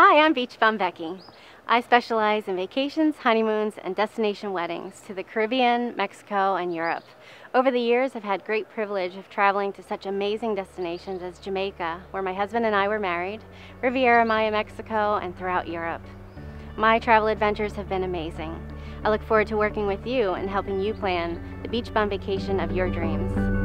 Hi, I'm Beach Bum Becky. I specialize in vacations, honeymoons, and destination weddings to the Caribbean, Mexico, and Europe. Over the years, I've had great privilege of traveling to such amazing destinations as Jamaica, where my husband and I were married, Riviera Maya, Mexico, and throughout Europe. My travel adventures have been amazing. I look forward to working with you and helping you plan the beach bum vacation of your dreams.